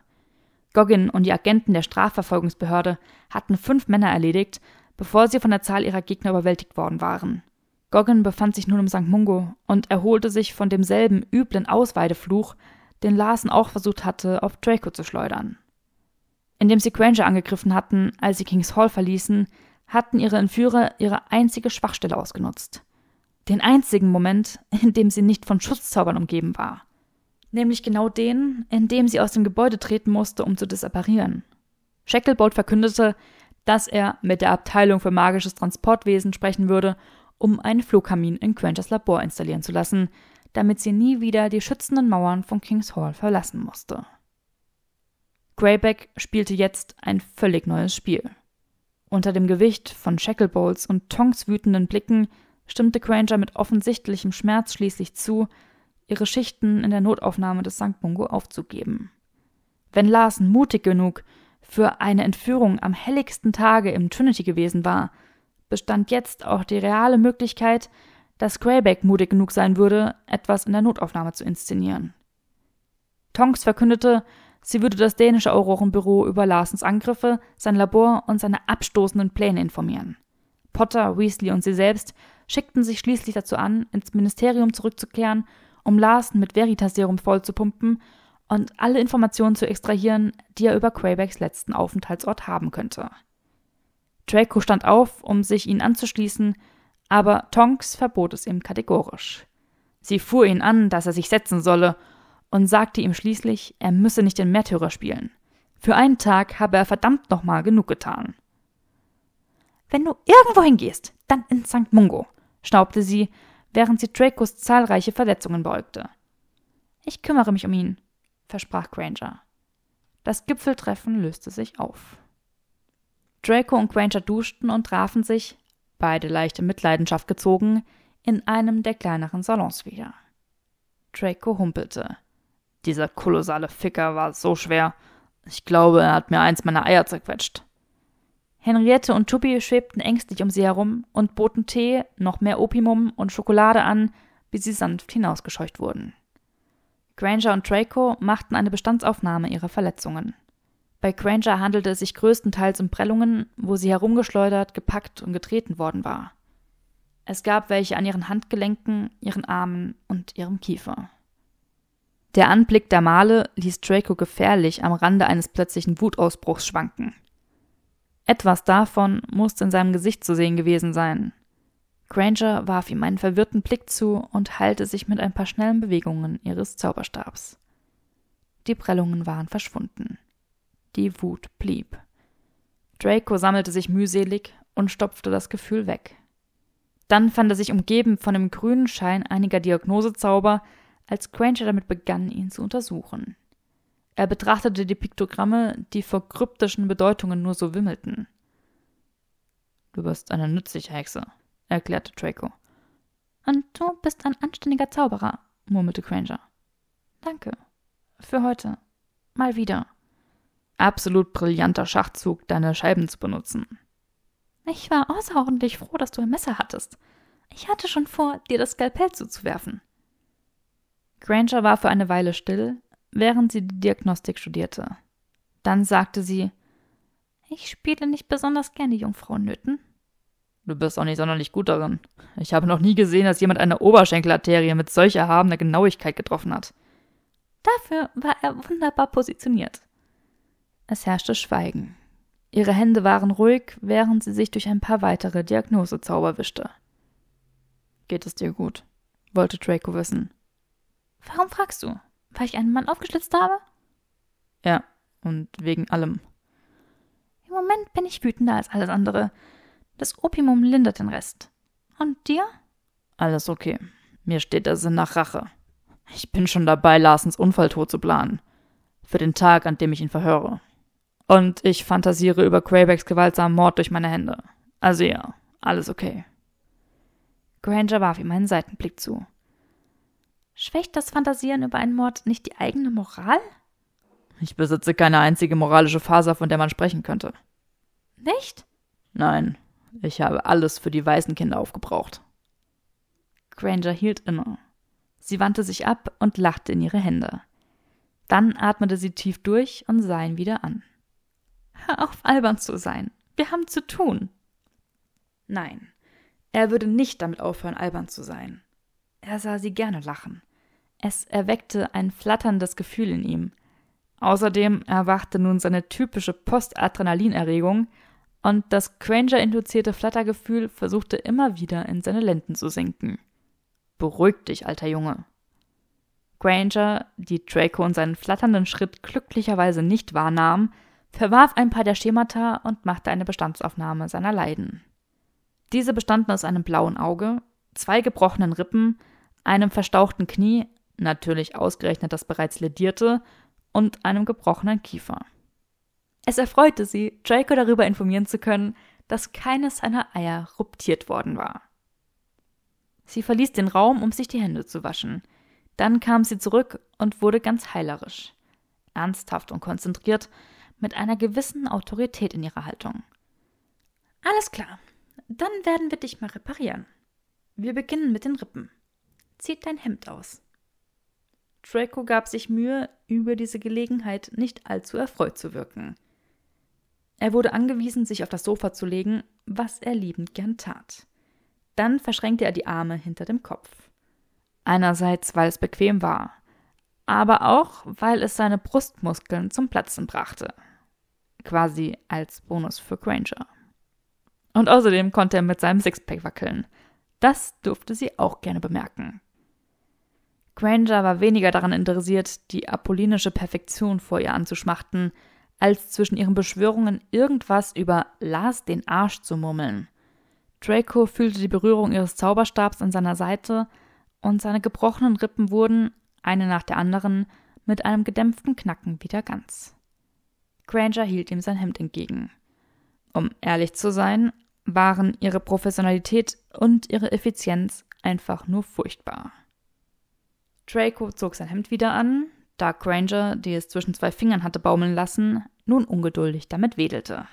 Goggin und die Agenten der Strafverfolgungsbehörde hatten fünf Männer erledigt, bevor sie von der Zahl ihrer Gegner überwältigt worden waren. Goggin befand sich nun im St. Mungo und erholte sich von demselben üblen Ausweidefluch, den Larsen auch versucht hatte, auf Draco zu schleudern. Indem sie Granger angegriffen hatten, als sie Kings Hall verließen, hatten ihre Entführer ihre einzige Schwachstelle ausgenutzt. Den einzigen Moment, in dem sie nicht von Schutzzaubern umgeben war. Nämlich genau den, in dem sie aus dem Gebäude treten musste, um zu disapparieren. Shacklebolt verkündete, dass er mit der Abteilung für magisches Transportwesen sprechen würde, um einen Flugkamin in Quenters Labor installieren zu lassen, damit sie nie wieder die schützenden Mauern von King's Hall verlassen musste. Greyback spielte jetzt ein völlig neues Spiel. Unter dem Gewicht von Shacklebolts und Tonks wütenden Blicken stimmte Granger mit offensichtlichem Schmerz schließlich zu, ihre Schichten in der Notaufnahme des St. Mungo aufzugeben. Wenn Larsen mutig genug für eine Entführung am helligsten Tage im Trinity gewesen war, bestand jetzt auch die reale Möglichkeit, dass Greyback mutig genug sein würde, etwas in der Notaufnahme zu inszenieren. Tonks verkündete, Sie würde das dänische Aurorenbüro über Larsens Angriffe, sein Labor und seine abstoßenden Pläne informieren. Potter, Weasley und sie selbst schickten sich schließlich dazu an, ins Ministerium zurückzukehren, um Larsen mit Veritaserum vollzupumpen und alle Informationen zu extrahieren, die er über Quabecks letzten Aufenthaltsort haben könnte. Draco stand auf, um sich ihnen anzuschließen, aber Tonks verbot es ihm kategorisch. Sie fuhr ihn an, dass er sich setzen solle, und sagte ihm schließlich, er müsse nicht den Märtyrer spielen. Für einen Tag habe er verdammt nochmal genug getan. Wenn du irgendwo hingehst, dann in St. Mungo, schnaubte sie, während sie Dracos zahlreiche Verletzungen beugte. Ich kümmere mich um ihn, versprach Granger. Das Gipfeltreffen löste sich auf. Draco und Granger duschten und trafen sich, beide leicht in Mitleidenschaft gezogen, in einem der kleineren Salons wieder. Draco humpelte. Dieser kolossale Ficker war so schwer. Ich glaube, er hat mir eins meiner Eier zerquetscht. Henriette und Chubby schwebten ängstlich um sie herum und boten Tee, noch mehr Opium und Schokolade an, bis sie sanft hinausgescheucht wurden. Granger und Draco machten eine Bestandsaufnahme ihrer Verletzungen. Bei Granger handelte es sich größtenteils um Prellungen, wo sie herumgeschleudert, gepackt und getreten worden war. Es gab welche an ihren Handgelenken, ihren Armen und ihrem Kiefer. Der Anblick der Male ließ Draco gefährlich am Rande eines plötzlichen Wutausbruchs schwanken. Etwas davon musste in seinem Gesicht zu sehen gewesen sein. Granger warf ihm einen verwirrten Blick zu und heilte sich mit ein paar schnellen Bewegungen ihres Zauberstabs. Die Prellungen waren verschwunden. Die Wut blieb. Draco sammelte sich mühselig und stopfte das Gefühl weg. Dann fand er sich umgeben von dem grünen Schein einiger Diagnosezauber, als Granger damit begann, ihn zu untersuchen. Er betrachtete die Piktogramme, die vor kryptischen Bedeutungen nur so wimmelten. Du bist eine nützliche Hexe, erklärte Draco. Und du bist ein anständiger Zauberer, murmelte Granger. Danke. Für heute. Mal wieder. Absolut brillanter Schachzug, deine Scheiben zu benutzen. Ich war außerordentlich froh, dass du ein Messer hattest. Ich hatte schon vor, dir das Skalpell zuzuwerfen. Granger war für eine Weile still, während sie die Diagnostik studierte. Dann sagte sie Ich spiele nicht besonders gerne Jungfrauennöten. Du bist auch nicht sonderlich gut darin. Ich habe noch nie gesehen, dass jemand eine Oberschenkelarterie mit solch erhabener Genauigkeit getroffen hat. Dafür war er wunderbar positioniert. Es herrschte Schweigen. Ihre Hände waren ruhig, während sie sich durch ein paar weitere Diagnosezauber wischte. Geht es dir gut? wollte Draco wissen. Warum fragst du? Weil ich einen Mann aufgeschlitzt habe? Ja, und wegen allem. Im Moment bin ich wütender als alles andere. Das Opium lindert den Rest. Und dir? Alles okay. Mir steht der Sinn nach Rache. Ich bin schon dabei, Larsens Unfalltod zu planen. Für den Tag, an dem ich ihn verhöre. Und ich fantasiere über Quabecks gewaltsamen Mord durch meine Hände. Also ja, alles okay. Granger warf ihm einen Seitenblick zu. Schwächt das Fantasieren über einen Mord nicht die eigene Moral? Ich besitze keine einzige moralische Faser, von der man sprechen könnte. Nicht? Nein, ich habe alles für die Waisenkinder aufgebraucht. Granger hielt inne. Sie wandte sich ab und lachte in ihre Hände. Dann atmete sie tief durch und sah ihn wieder an. Hör auf, albern zu sein. Wir haben zu tun. Nein, er würde nicht damit aufhören, albern zu sein. Er sah sie gerne lachen. Es erweckte ein flatterndes Gefühl in ihm. Außerdem erwachte nun seine typische Postadrenalinerregung und das Granger-induzierte Flattergefühl versuchte immer wieder in seine Lenden zu sinken. Beruhig dich, alter Junge. Granger, die Draco und seinen flatternden Schritt glücklicherweise nicht wahrnahm, verwarf ein paar der Schemata und machte eine Bestandsaufnahme seiner Leiden. Diese bestanden aus einem blauen Auge, zwei gebrochenen Rippen, einem verstauchten Knie, natürlich ausgerechnet das bereits ledierte, und einem gebrochenen Kiefer. Es erfreute sie, Draco darüber informieren zu können, dass keines seiner Eier ruptiert worden war. Sie verließ den Raum, um sich die Hände zu waschen. Dann kam sie zurück und wurde ganz heilerisch, ernsthaft und konzentriert, mit einer gewissen Autorität in ihrer Haltung. Alles klar, dann werden wir dich mal reparieren. Wir beginnen mit den Rippen. Zieht dein Hemd aus. Draco gab sich Mühe, über diese Gelegenheit nicht allzu erfreut zu wirken. Er wurde angewiesen, sich auf das Sofa zu legen, was er liebend gern tat. Dann verschränkte er die Arme hinter dem Kopf. Einerseits, weil es bequem war, aber auch, weil es seine Brustmuskeln zum Platzen brachte. Quasi als Bonus für Granger. Und außerdem konnte er mit seinem Sixpack wackeln. Das durfte sie auch gerne bemerken. Granger war weniger daran interessiert, die apollinische Perfektion vor ihr anzuschmachten, als zwischen ihren Beschwörungen irgendwas über Lars den Arsch zu murmeln. Draco fühlte die Berührung ihres Zauberstabs an seiner Seite und seine gebrochenen Rippen wurden, eine nach der anderen, mit einem gedämpften Knacken wieder ganz. Granger hielt ihm sein Hemd entgegen. Um ehrlich zu sein, waren ihre Professionalität und ihre Effizienz einfach nur furchtbar. Draco zog sein Hemd wieder an, da Granger, die es zwischen zwei Fingern hatte baumeln lassen, nun ungeduldig damit wedelte.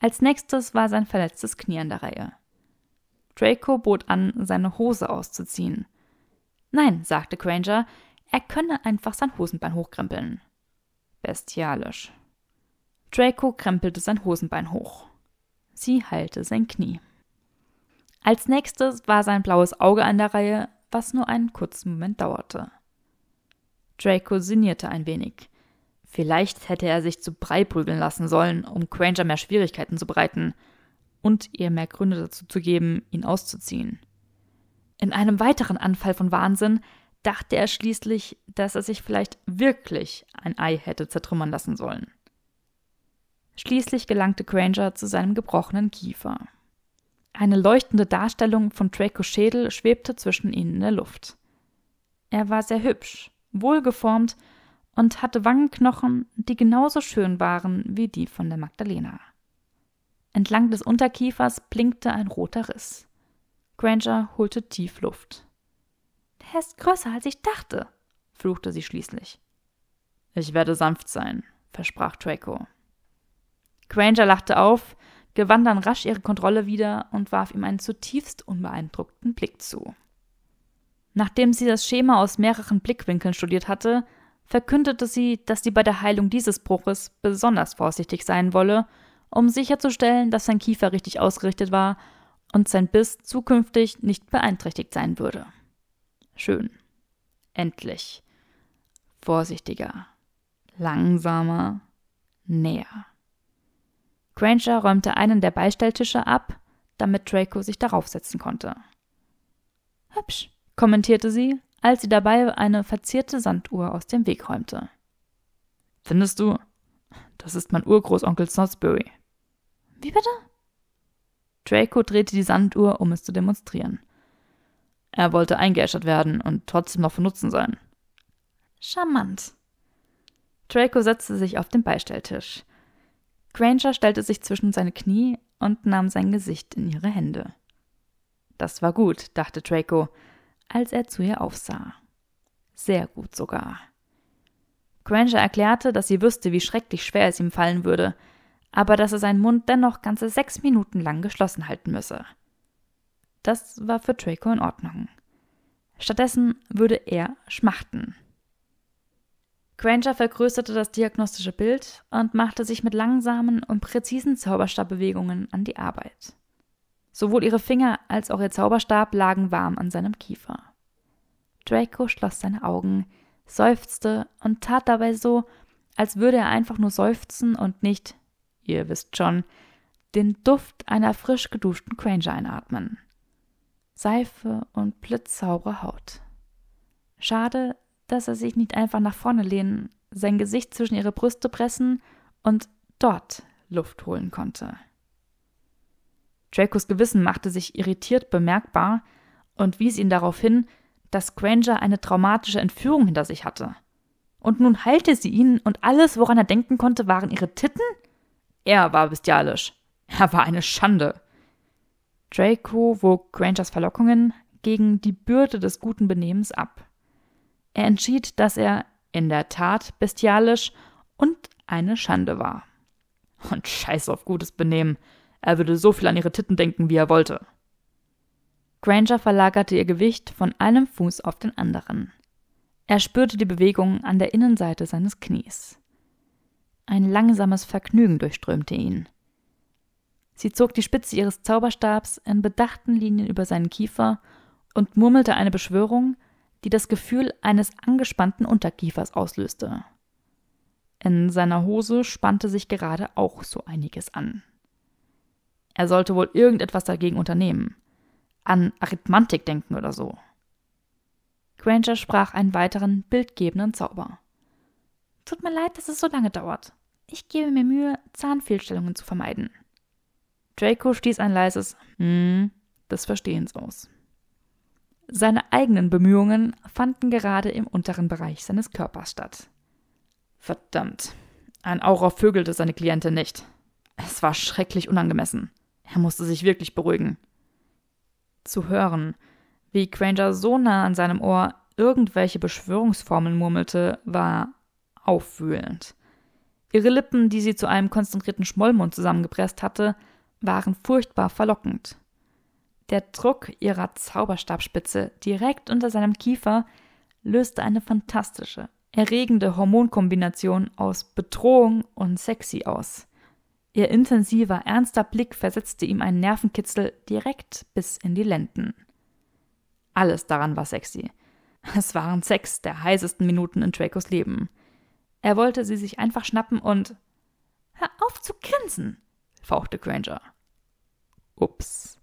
Als nächstes war sein verletztes Knie an der Reihe. Draco bot an, seine Hose auszuziehen. Nein, sagte Granger, er könne einfach sein Hosenbein hochkrempeln. Bestialisch. Draco krempelte sein Hosenbein hoch. Sie heilte sein Knie. Als nächstes war sein blaues Auge an der Reihe, was nur einen kurzen Moment dauerte. Draco sinnierte ein wenig. Vielleicht hätte er sich zu Brei prügeln lassen sollen, um Granger mehr Schwierigkeiten zu bereiten und ihr mehr Gründe dazu zu geben, ihn auszuziehen. In einem weiteren Anfall von Wahnsinn dachte er schließlich, dass er sich vielleicht wirklich ein Ei hätte zertrümmern lassen sollen. Schließlich gelangte Granger zu seinem gebrochenen Kiefer. Eine leuchtende Darstellung von Dracos Schädel schwebte zwischen ihnen in der Luft. Er war sehr hübsch, wohlgeformt und hatte Wangenknochen, die genauso schön waren wie die von der Magdalena. Entlang des Unterkiefers blinkte ein roter Riss. Granger holte tief Luft. Der ist größer, als ich dachte, fluchte sie schließlich. Ich werde sanft sein, versprach Draco. Granger lachte auf, gewann dann rasch ihre Kontrolle wieder und warf ihm einen zutiefst unbeeindruckten Blick zu. Nachdem sie das Schema aus mehreren Blickwinkeln studiert hatte, verkündete sie, dass sie bei der Heilung dieses Bruches besonders vorsichtig sein wolle, um sicherzustellen, dass sein Kiefer richtig ausgerichtet war und sein Biss zukünftig nicht beeinträchtigt sein würde. Schön. Endlich. Vorsichtiger. Langsamer. Näher. Granger räumte einen der Beistelltische ab, damit Draco sich darauf setzen konnte. Hübsch, kommentierte sie, als sie dabei eine verzierte Sanduhr aus dem Weg räumte. Findest du? Das ist mein Urgroßonkel Snodsbury. Wie bitte? Draco drehte die Sanduhr, um es zu demonstrieren. Er wollte eingeäschert werden und trotzdem noch von Nutzen sein. Charmant. Draco setzte sich auf den Beistelltisch. Granger stellte sich zwischen seine Knie und nahm sein Gesicht in ihre Hände. Das war gut, dachte Draco, als er zu ihr aufsah. Sehr gut sogar. Granger erklärte, dass sie wüsste, wie schrecklich schwer es ihm fallen würde, aber dass er seinen Mund dennoch ganze sechs Minuten lang geschlossen halten müsse. Das war für Draco in Ordnung. Stattdessen würde er schmachten. Granger vergrößerte das diagnostische Bild und machte sich mit langsamen und präzisen Zauberstabbewegungen an die Arbeit. Sowohl ihre Finger als auch ihr Zauberstab lagen warm an seinem Kiefer. Draco schloss seine Augen, seufzte und tat dabei so, als würde er einfach nur seufzen und nicht, ihr wisst schon, den Duft einer frisch geduschten Granger einatmen. Seife und blitzsaubere Haut. Schade, dass er sich nicht einfach nach vorne lehnen, sein Gesicht zwischen ihre Brüste pressen und dort Luft holen konnte. Dracos Gewissen machte sich irritiert bemerkbar und wies ihn darauf hin, dass Granger eine traumatische Entführung hinter sich hatte. Und nun heilte sie ihn und alles, woran er denken konnte, waren ihre Titten? Er war bestialisch. Er war eine Schande. Draco wog Grangers Verlockungen gegen die Bürde des guten Benehmens ab. Er entschied, dass er in der Tat bestialisch und eine Schande war. Und scheiß auf gutes Benehmen. Er würde so viel an ihre Titten denken, wie er wollte. Granger verlagerte ihr Gewicht von einem Fuß auf den anderen. Er spürte die Bewegung an der Innenseite seines Knies. Ein langsames Vergnügen durchströmte ihn. Sie zog die Spitze ihres Zauberstabs in bedachten Linien über seinen Kiefer und murmelte eine Beschwörung, die das Gefühl eines angespannten Unterkiefers auslöste. In seiner Hose spannte sich gerade auch so einiges an. Er sollte wohl irgendetwas dagegen unternehmen. An Arithmantik denken oder so. Granger sprach einen weiteren bildgebenden Zauber. Tut mir leid, dass es so lange dauert. Ich gebe mir Mühe, Zahnfehlstellungen zu vermeiden. Draco stieß ein leises Hm des Verstehens aus. Seine eigenen Bemühungen fanden gerade im unteren Bereich seines Körpers statt. Verdammt, ein Aura vögelte seine Klientin nicht. Es war schrecklich unangemessen. Er musste sich wirklich beruhigen. Zu hören, wie Granger so nah an seinem Ohr irgendwelche Beschwörungsformeln murmelte, war aufwühlend. Ihre Lippen, die sie zu einem konzentrierten Schmollmund zusammengepresst hatte, waren furchtbar verlockend. Der Druck ihrer Zauberstabspitze direkt unter seinem Kiefer löste eine fantastische, erregende Hormonkombination aus Bedrohung und sexy aus. Ihr intensiver, ernster Blick versetzte ihm einen Nervenkitzel direkt bis in die Lenden. Alles daran war sexy. Es waren Sex der heißesten Minuten in Dracos Leben. Er wollte sie sich einfach schnappen und Hör auf zu grinsen, fauchte Granger. Ups.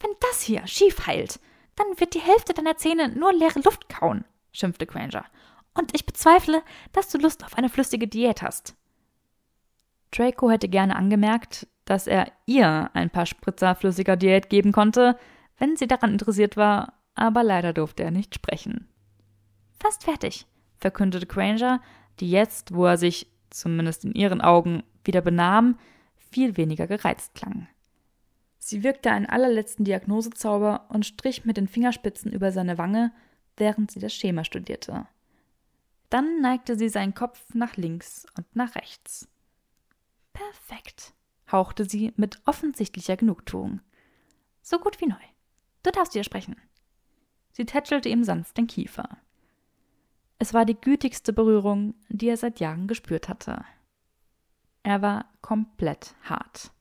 Wenn das hier schief heilt, dann wird die Hälfte deiner Zähne nur leere Luft kauen, schimpfte Granger. Und ich bezweifle, dass du Lust auf eine flüssige Diät hast. Draco hätte gerne angemerkt, dass er ihr ein paar Spritzer flüssiger Diät geben konnte, wenn sie daran interessiert war, aber leider durfte er nicht sprechen. Fast fertig, verkündete Granger, die jetzt, wo er sich, zumindest in ihren Augen, wieder benahm, viel weniger gereizt klang. Sie wirkte einen allerletzten Diagnosezauber und strich mit den Fingerspitzen über seine Wange, während sie das Schema studierte. Dann neigte sie seinen Kopf nach links und nach rechts. Perfekt, hauchte sie mit offensichtlicher Genugtuung. So gut wie neu. Du darfst dir sprechen. Sie tätschelte ihm sanft den Kiefer. Es war die gütigste Berührung, die er seit Jahren gespürt hatte. Er war komplett hart.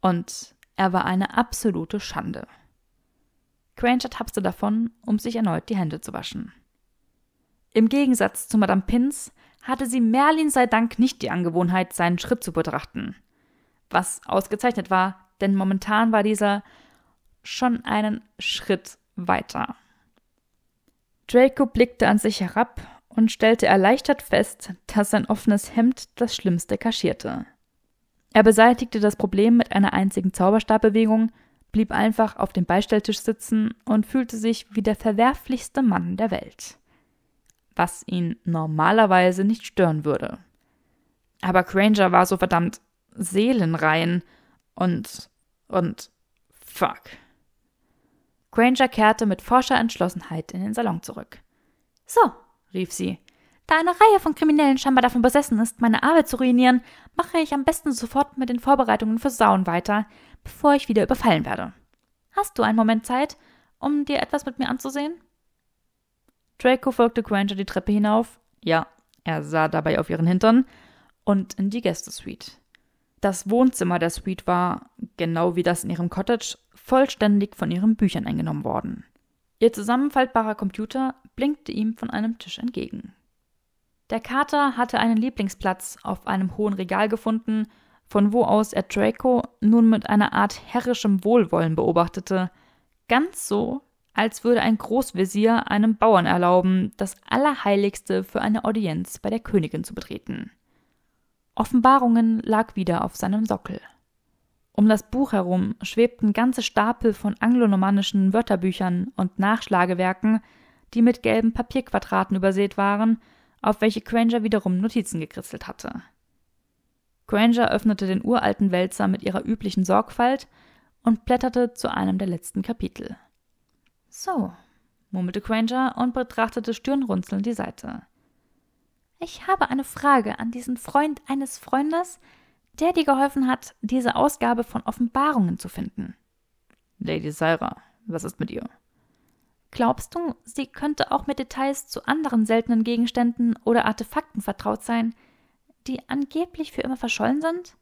Und er war eine absolute Schande. Granger tapste davon, um sich erneut die Hände zu waschen. Im Gegensatz zu Madame Pins hatte sie Merlin sei Dank nicht die Angewohnheit, seinen Schritt zu betrachten. Was ausgezeichnet war, denn momentan war dieser schon einen Schritt weiter. Draco blickte an sich herab und stellte erleichtert fest, dass sein offenes Hemd das Schlimmste kaschierte. Er beseitigte das Problem mit einer einzigen Zauberstabbewegung, blieb einfach auf dem Beistelltisch sitzen und fühlte sich wie der verwerflichste Mann der Welt. Was ihn normalerweise nicht stören würde. Aber Granger war so verdammt seelenrein und und fuck. Granger kehrte mit forscher Entschlossenheit in den Salon zurück. So, rief sie, da eine Reihe von Kriminellen scheinbar davon besessen ist, meine Arbeit zu ruinieren, mache ich am besten sofort mit den Vorbereitungen für Sauen weiter, bevor ich wieder überfallen werde. Hast du einen Moment Zeit, um dir etwas mit mir anzusehen? Draco folgte Granger die Treppe hinauf. Ja, er sah dabei auf ihren Hintern und in die Gästesuite. Das Wohnzimmer der Suite war, genau wie das in ihrem Cottage, vollständig von ihren Büchern eingenommen worden. Ihr zusammenfaltbarer Computer blinkte ihm von einem Tisch entgegen. Der Kater hatte einen Lieblingsplatz auf einem hohen Regal gefunden, von wo aus er Draco nun mit einer Art herrischem Wohlwollen beobachtete, ganz so, als würde ein Großvezier einem Bauern erlauben, das Allerheiligste für eine Audienz bei der Königin zu betreten. Offenbarungen lag wieder auf seinem Sockel. Um das Buch herum schwebten ganze Stapel von anglonormannischen Wörterbüchern und Nachschlagewerken, die mit gelben Papierquadraten übersät waren auf welche Granger wiederum Notizen gekritzelt hatte. Granger öffnete den uralten Wälzer mit ihrer üblichen Sorgfalt und blätterte zu einem der letzten Kapitel. So, murmelte Granger und betrachtete stirnrunzelnd die Seite. Ich habe eine Frage an diesen Freund eines Freundes, der dir geholfen hat, diese Ausgabe von Offenbarungen zu finden. Lady Syra, was ist mit ihr? Glaubst du, sie könnte auch mit Details zu anderen seltenen Gegenständen oder Artefakten vertraut sein, die angeblich für immer verschollen sind?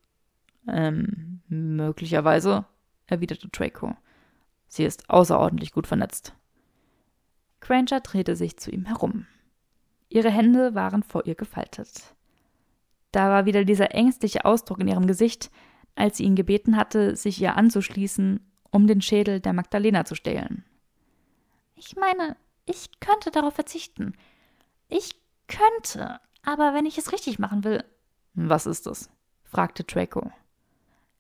Ähm, möglicherweise, erwiderte Draco. Sie ist außerordentlich gut vernetzt. Granger drehte sich zu ihm herum. Ihre Hände waren vor ihr gefaltet. Da war wieder dieser ängstliche Ausdruck in ihrem Gesicht, als sie ihn gebeten hatte, sich ihr anzuschließen, um den Schädel der Magdalena zu stehlen. Ich meine, ich könnte darauf verzichten. Ich könnte, aber wenn ich es richtig machen will. Was ist es? fragte Draco.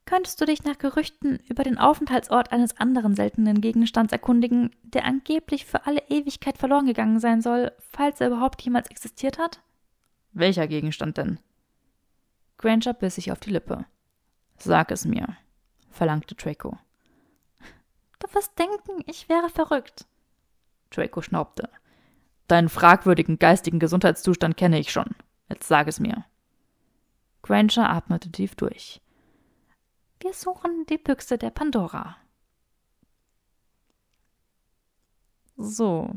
Könntest du dich nach Gerüchten über den Aufenthaltsort eines anderen seltenen Gegenstands erkundigen, der angeblich für alle Ewigkeit verloren gegangen sein soll, falls er überhaupt jemals existiert hat? Welcher Gegenstand denn? Granger biss sich auf die Lippe. Sag es mir, verlangte Draco. Du wirst denken, ich wäre verrückt. Draco schnaubte. Deinen fragwürdigen geistigen Gesundheitszustand kenne ich schon. Jetzt sag es mir. Granger atmete tief durch. Wir suchen die Büchse der Pandora. So.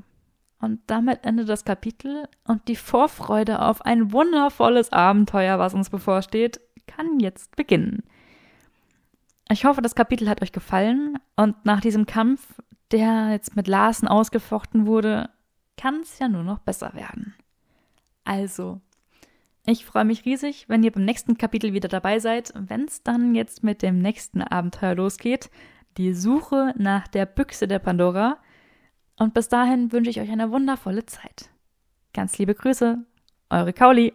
Und damit endet das Kapitel und die Vorfreude auf ein wundervolles Abenteuer, was uns bevorsteht, kann jetzt beginnen. Ich hoffe, das Kapitel hat euch gefallen und nach diesem Kampf, der jetzt mit Larsen ausgefochten wurde, kann es ja nur noch besser werden. Also, ich freue mich riesig, wenn ihr beim nächsten Kapitel wieder dabei seid, wenn es dann jetzt mit dem nächsten Abenteuer losgeht, die Suche nach der Büchse der Pandora. Und bis dahin wünsche ich euch eine wundervolle Zeit. Ganz liebe Grüße, eure Kauli.